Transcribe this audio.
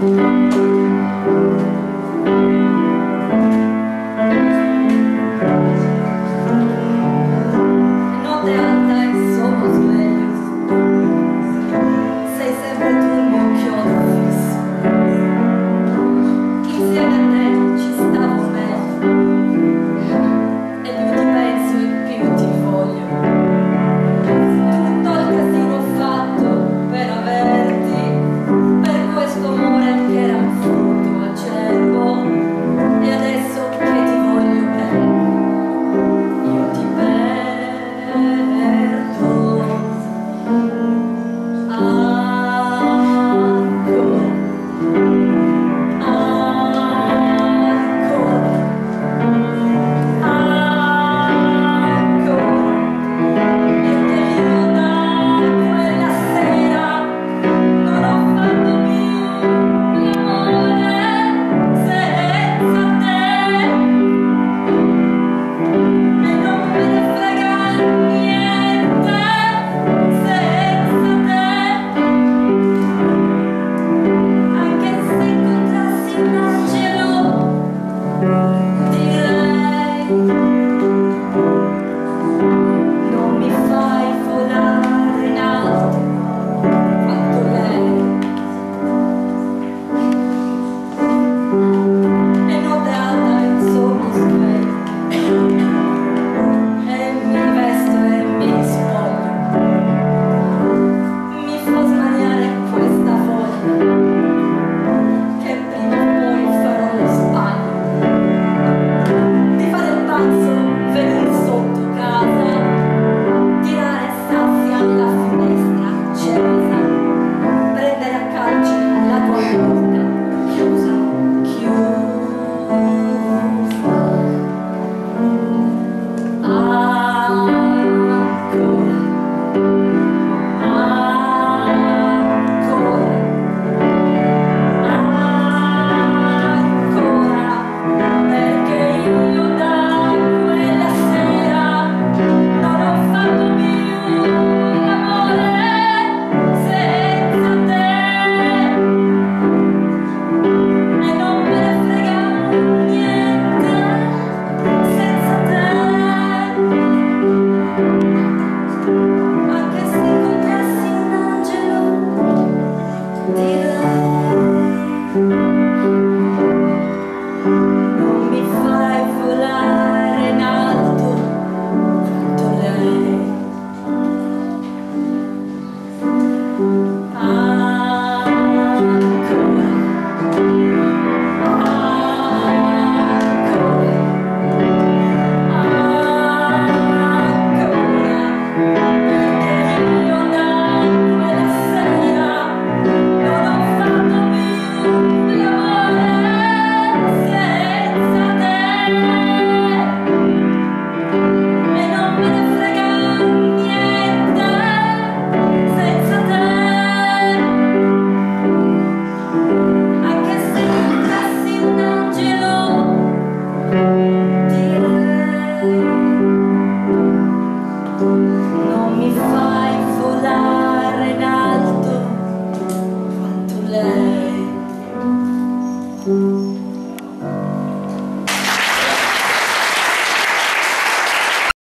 Non